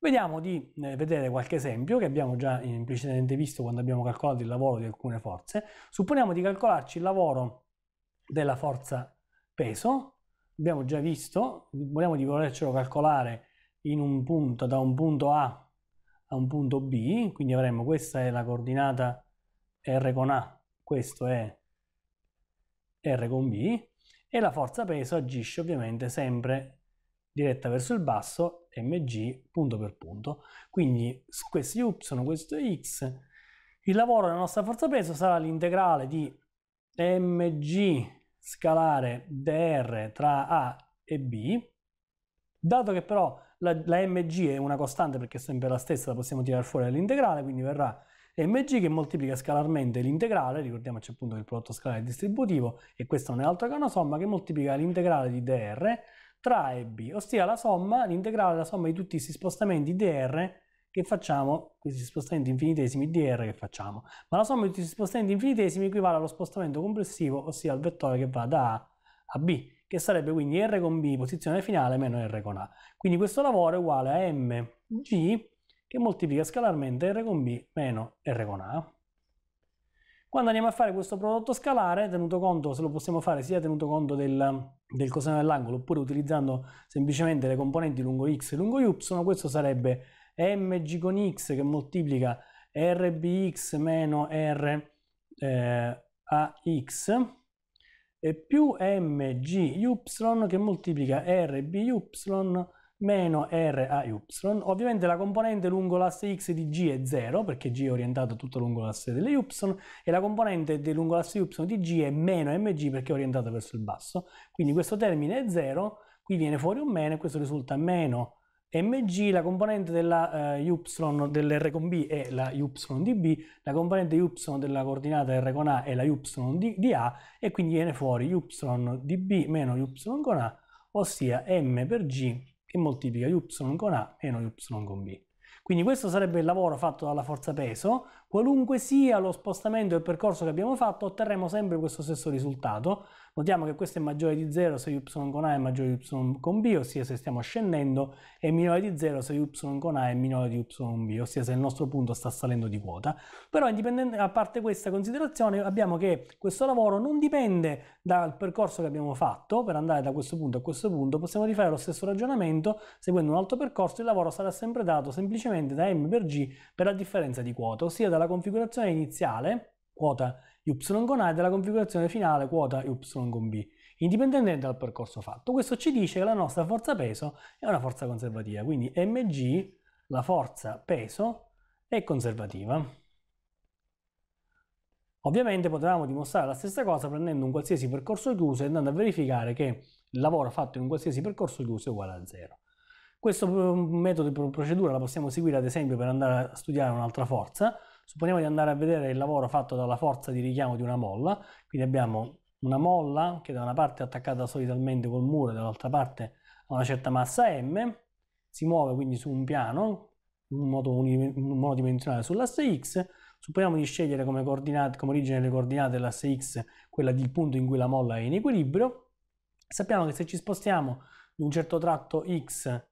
Vediamo di eh, vedere qualche esempio che abbiamo già implicitamente visto quando abbiamo calcolato il lavoro di alcune forze. Supponiamo di calcolarci il lavoro della forza peso, abbiamo già visto, vogliamo di volercelo calcolare un punto, da un punto A a un punto B, quindi avremo questa è la coordinata R con A, questo è R con B, e la forza peso agisce ovviamente sempre diretta verso il basso, mg punto per punto. Quindi questo y, questo x, il lavoro della nostra forza peso sarà l'integrale di mg scalare dr tra A e B, dato che però la, la, mg è una costante perché è sempre la stessa, la possiamo tirare fuori dall'integrale, quindi verrà mg che moltiplica scalarmente l'integrale, ricordiamoci appunto che il prodotto scalare è distributivo e questo non è altro che una somma che moltiplica l'integrale di dr tra A e B, ossia la somma, l'integrale la somma di tutti questi spostamenti dr che facciamo, questi spostamenti infinitesimi dr che facciamo, ma la somma di tutti questi spostamenti infinitesimi equivale allo spostamento complessivo, ossia al vettore che va da A a B che sarebbe quindi R con B, posizione finale, meno R con A. Quindi questo lavoro è uguale a mg che moltiplica scalarmente R con B meno R con A. Quando andiamo a fare questo prodotto scalare, tenuto conto, se lo possiamo fare sia tenuto conto del, del coseno dell'angolo oppure utilizzando semplicemente le componenti lungo x e lungo y, questo sarebbe mg con x che moltiplica rbx meno r eh, ax e più mgy che moltiplica rby meno ray. Ovviamente la componente lungo l'asse x di g è 0 perché g è orientato tutto lungo l'asse delle y e la componente lungo l'asse y di g è meno mg perché è orientata verso il basso. Quindi questo termine è 0, qui viene fuori un meno e questo risulta meno mg, la componente della eh, y dell'r con b è la y di b, la componente y della coordinata r con a è la y di, di a e quindi viene fuori y di b meno y con a, ossia m per g che moltiplica y con a meno y con b. Quindi questo sarebbe il lavoro fatto dalla forza peso, qualunque sia lo spostamento del percorso che abbiamo fatto otterremo sempre questo stesso risultato, Notiamo che questo è maggiore di 0 se y con A è maggiore di y con B, ossia se stiamo scendendo, è minore di 0 se y con A è minore di y con B, ossia se il nostro punto sta salendo di quota. Però a parte questa considerazione abbiamo che questo lavoro non dipende dal percorso che abbiamo fatto. Per andare da questo punto a questo punto, possiamo rifare lo stesso ragionamento seguendo un altro percorso, il lavoro sarà sempre dato semplicemente da m per g per la differenza di quota, ossia dalla configurazione iniziale, quota y con A e della configurazione finale quota y con B, indipendentemente dal percorso fatto. Questo ci dice che la nostra forza peso è una forza conservativa, quindi mg, la forza peso, è conservativa. Ovviamente potevamo dimostrare la stessa cosa prendendo un qualsiasi percorso chiuso e andando a verificare che il lavoro fatto in un qualsiasi percorso chiuso è uguale a 0. Questo metodo di procedura la possiamo seguire ad esempio per andare a studiare un'altra forza, Supponiamo di andare a vedere il lavoro fatto dalla forza di richiamo di una molla, quindi abbiamo una molla che da una parte è attaccata solitamente col muro e dall'altra parte ha una certa massa m, si muove quindi su un piano, in modo monodimensionale sull'asse x, supponiamo di scegliere come, come origine delle coordinate dell'asse x quella del punto in cui la molla è in equilibrio, sappiamo che se ci spostiamo di un certo tratto x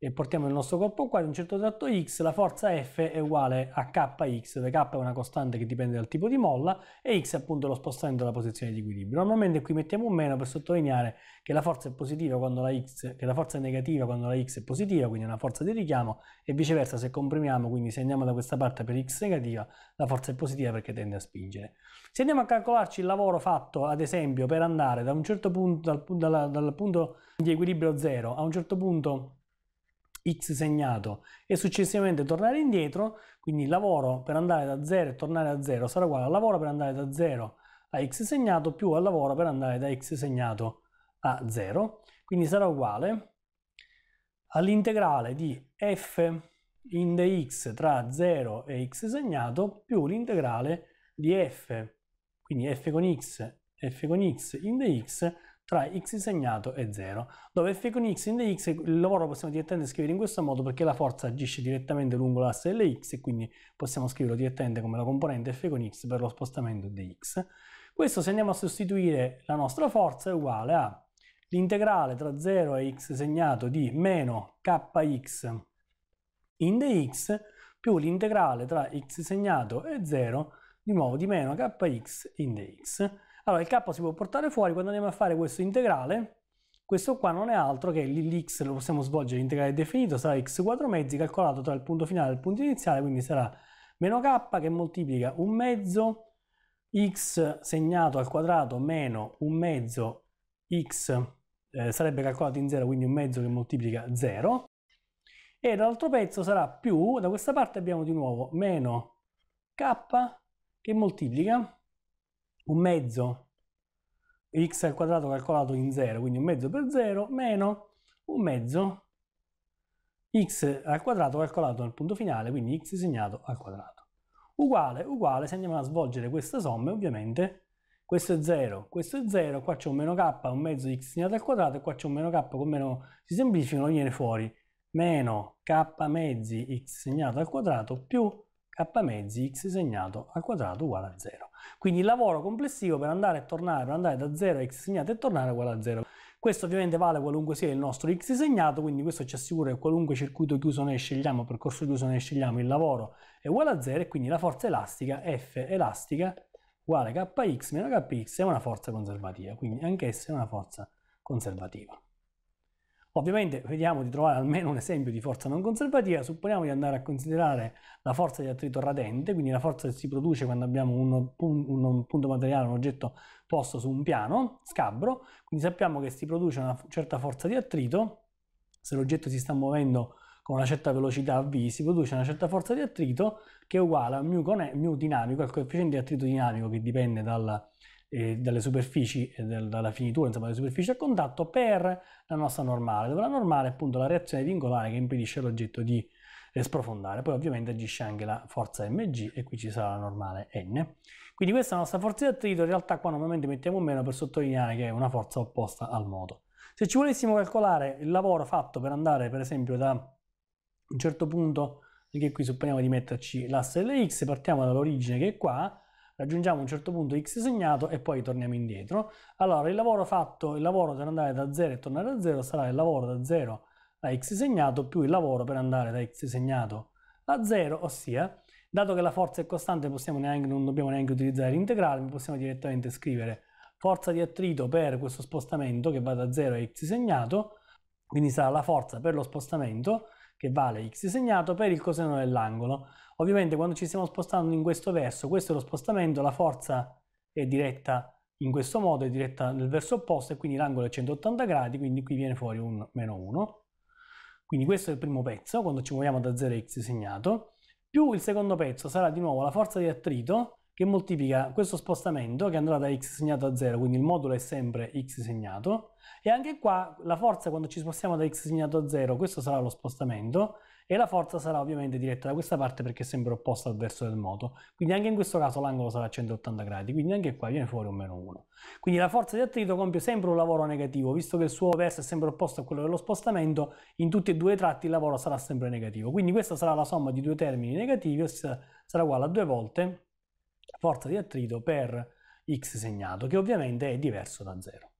e portiamo il nostro corpo qua di un certo tratto x, la forza F è uguale a kx, dove k è una costante che dipende dal tipo di molla e x è appunto lo spostamento della posizione di equilibrio. Normalmente qui mettiamo un meno per sottolineare che la forza è positiva quando la x, che la forza è negativa quando la x è positiva, quindi è una forza di richiamo, e viceversa se comprimiamo, quindi se andiamo da questa parte per x negativa, la forza è positiva perché tende a spingere. Se andiamo a calcolarci il lavoro fatto, ad esempio, per andare da un certo punto, dal, dal, dal punto di equilibrio 0 a un certo punto x segnato e successivamente tornare indietro, quindi lavoro per andare da 0 e tornare a 0 sarà uguale al lavoro per andare da 0 a x segnato più al lavoro per andare da x segnato a 0, quindi sarà uguale all'integrale di f in dx tra 0 e x segnato più l'integrale di f, quindi f con x, f con x in dx tra x segnato e 0, dove f con x in dx il lavoro lo possiamo direttamente scrivere in questo modo perché la forza agisce direttamente lungo l'asse Lx e quindi possiamo scriverlo direttamente come la componente f con x per lo spostamento di x. Questo se andiamo a sostituire la nostra forza è uguale a l'integrale tra 0 e x segnato di meno kx in dx più l'integrale tra x segnato e 0 di nuovo di meno kx in dx. Allora il k si può portare fuori quando andiamo a fare questo integrale, questo qua non è altro che l'x lo possiamo svolgere, l'integrale definito sarà x 4 mezzi calcolato tra il punto finale e il punto iniziale, quindi sarà meno k che moltiplica un mezzo x segnato al quadrato meno un mezzo x eh, sarebbe calcolato in 0, quindi un mezzo che moltiplica 0 e l'altro pezzo sarà più, da questa parte abbiamo di nuovo meno k che moltiplica un mezzo x al quadrato calcolato in 0, quindi un mezzo per 0, meno un mezzo x al quadrato calcolato nel punto finale, quindi x segnato al quadrato. Uguale, uguale, se andiamo a svolgere queste somme, ovviamente, questo è 0, questo è 0, qua c'è un meno k, un mezzo x segnato al quadrato, e qua c'è un meno k con meno, si semplificano, viene fuori meno k mezzi x segnato al quadrato più k mezzi x segnato al quadrato uguale a 0. Quindi il lavoro complessivo per andare e tornare, per andare da 0 a x segnato e tornare uguale a 0. Questo ovviamente vale qualunque sia il nostro x segnato, quindi questo ci assicura che qualunque circuito chiuso noi scegliamo, percorso chiuso noi scegliamo, il lavoro è uguale a 0 e quindi la forza elastica F elastica uguale kx meno kx è una forza conservativa, quindi anch'essa è una forza conservativa. Ovviamente vediamo di trovare almeno un esempio di forza non conservativa, supponiamo di andare a considerare la forza di attrito radente, quindi la forza che si produce quando abbiamo un, un punto materiale, un oggetto posto su un piano, scabro, quindi sappiamo che si produce una certa forza di attrito, se l'oggetto si sta muovendo con una certa velocità v, si produce una certa forza di attrito che è uguale a mu, mu dinamico, al coefficiente di attrito dinamico che dipende dalla, eh, dalle superfici del, dalla finitura, insomma, delle superfici a contatto per la nostra normale, dove la normale è appunto la reazione vingolare che impedisce all'oggetto di eh, sprofondare. Poi ovviamente agisce anche la forza mg e qui ci sarà la normale n. Quindi questa è la nostra forza di attrito, in realtà qua normalmente mettiamo un meno per sottolineare che è una forza opposta al moto. Se ci volessimo calcolare il lavoro fatto per andare per esempio da un certo punto, perché qui supponiamo di metterci l'asse Lx, partiamo dall'origine che è qua, raggiungiamo un certo punto x segnato e poi torniamo indietro. Allora il lavoro fatto, il lavoro per andare da 0 e tornare a 0 sarà il lavoro da 0 a x segnato più il lavoro per andare da x segnato a 0, ossia dato che la forza è costante neanche, non dobbiamo neanche utilizzare l'integrale, possiamo direttamente scrivere forza di attrito per questo spostamento che va da 0 a x segnato, quindi sarà la forza per lo spostamento che vale x segnato per il coseno dell'angolo. Ovviamente quando ci stiamo spostando in questo verso, questo è lo spostamento, la forza è diretta in questo modo, è diretta nel verso opposto e quindi l'angolo è 180 gradi, quindi qui viene fuori un meno 1. Quindi questo è il primo pezzo, quando ci muoviamo da 0 a x segnato, più il secondo pezzo sarà di nuovo la forza di attrito che moltiplica questo spostamento che andrà da x segnato a 0, quindi il modulo è sempre x segnato, e anche qua la forza quando ci spostiamo da x segnato a 0, questo sarà lo spostamento, e la forza sarà ovviamente diretta da questa parte perché è sempre opposta al verso del moto. Quindi anche in questo caso l'angolo sarà a 180 gradi, quindi anche qua viene fuori un meno 1. Quindi la forza di attrito compie sempre un lavoro negativo, visto che il suo verso è sempre opposto a quello dello spostamento, in tutti e due i tratti il lavoro sarà sempre negativo. Quindi questa sarà la somma di due termini negativi, sarà uguale a due volte forza di attrito per x segnato, che ovviamente è diverso da 0.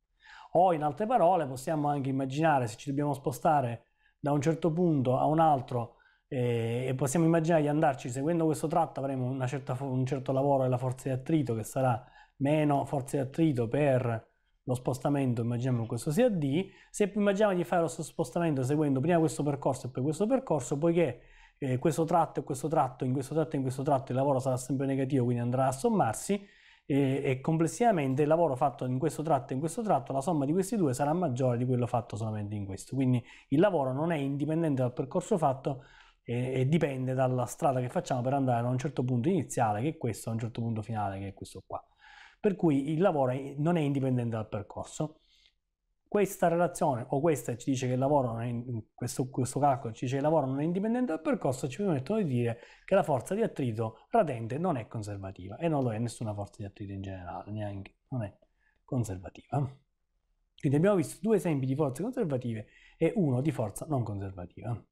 O in altre parole possiamo anche immaginare se ci dobbiamo spostare da un certo punto a un altro eh, e possiamo immaginare di andarci seguendo questo tratto avremo certa, un certo lavoro della forza di attrito che sarà meno forza di attrito per lo spostamento, immaginiamo che questo sia d, se immaginiamo di fare lo spostamento seguendo prima questo percorso e poi questo percorso, poiché eh, questo tratto e questo tratto, in questo tratto e in questo tratto il lavoro sarà sempre negativo, quindi andrà a sommarsi, e, e, complessivamente il lavoro fatto in questo tratto e in questo tratto, la somma di questi due sarà maggiore di quello fatto solamente in questo. Quindi il lavoro non è indipendente dal percorso fatto e, e dipende dalla strada che facciamo per andare da un certo punto iniziale, che è questo, a un certo punto finale, che è questo qua. Per cui il lavoro non è indipendente dal percorso questa relazione o questa ci dice che è in questo, questo calcolo ci dice che è indipendente dal percorso ci permettono di dire che la forza di attrito radente non è conservativa e non lo è nessuna forza di attrito in generale neanche non è conservativa. Quindi abbiamo visto due esempi di forze conservative e uno di forza non conservativa